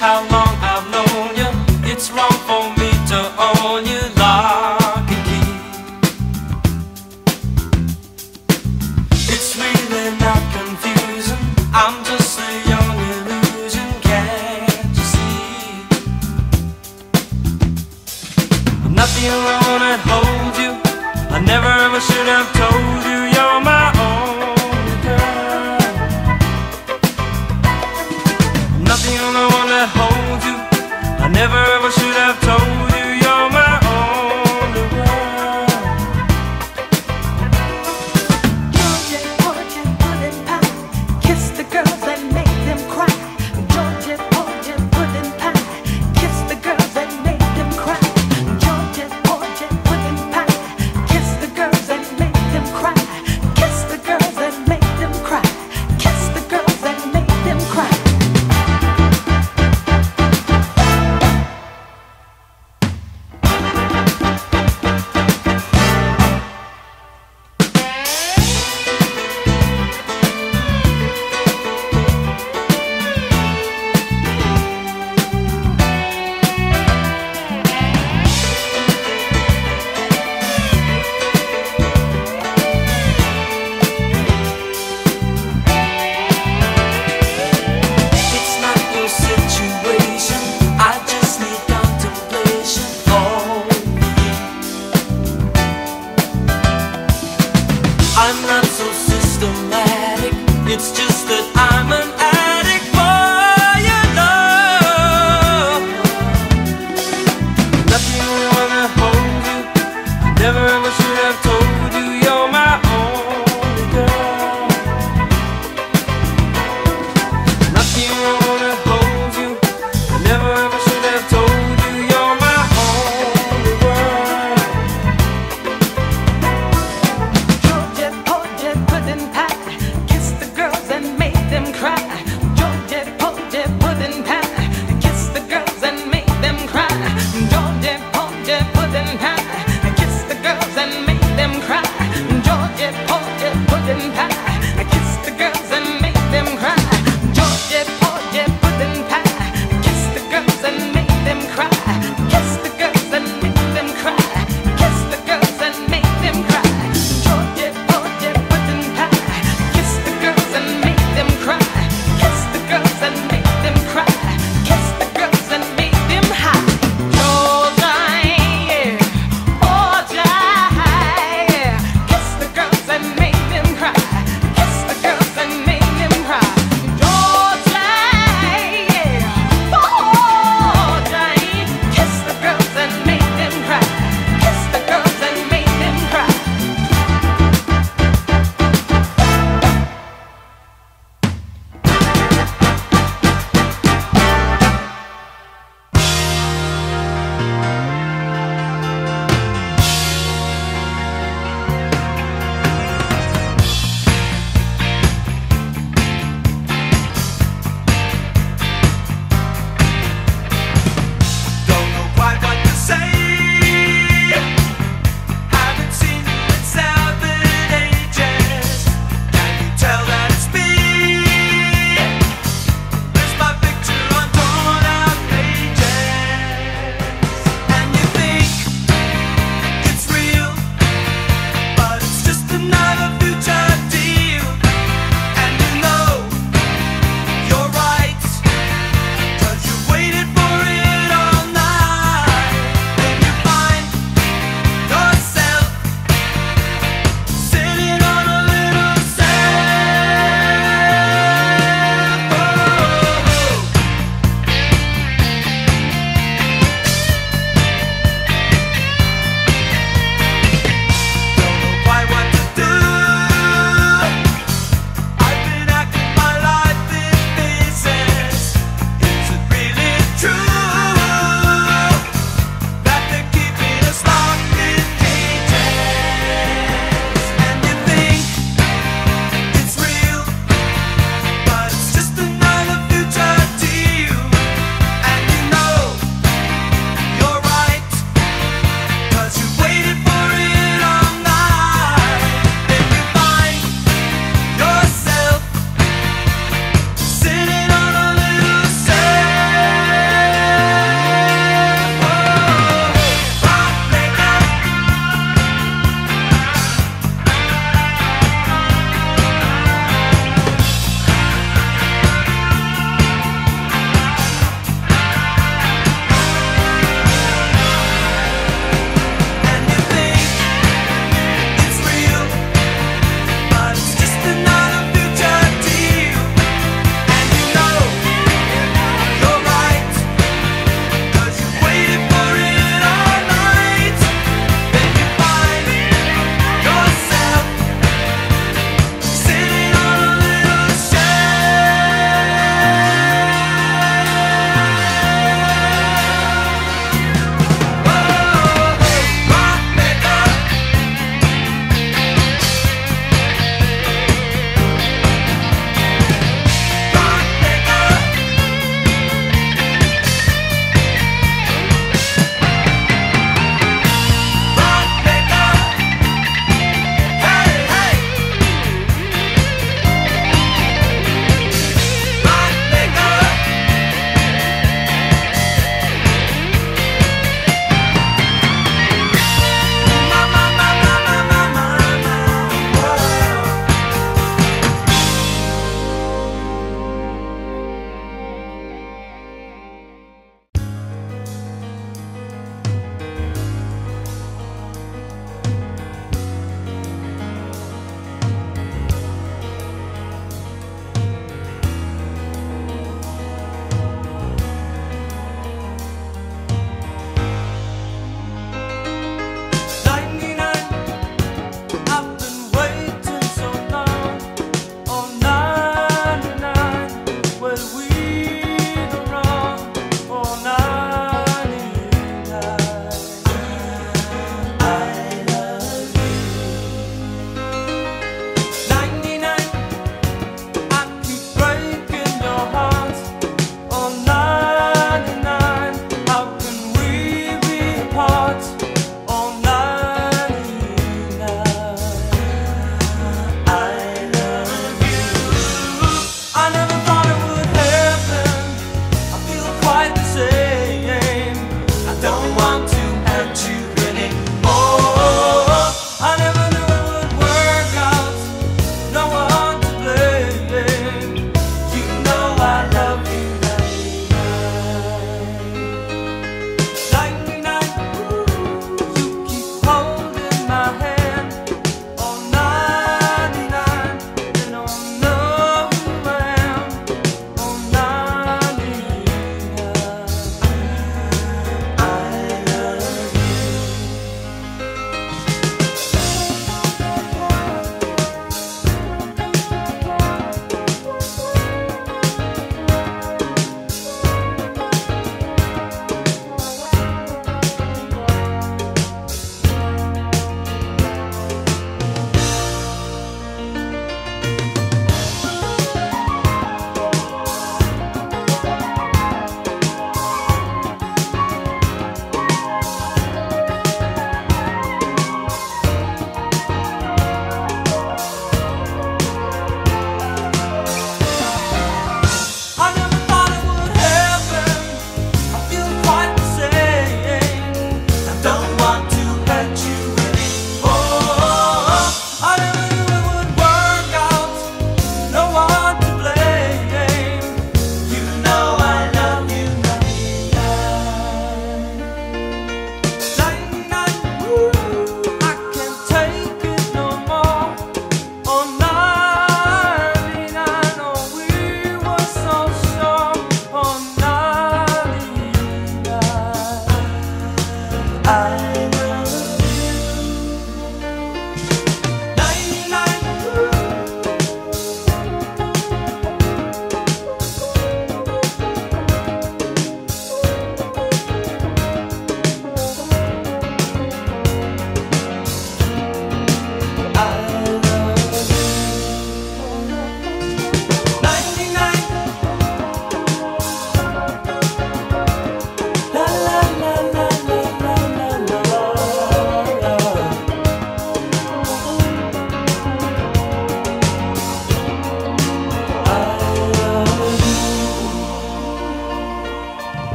how long putting that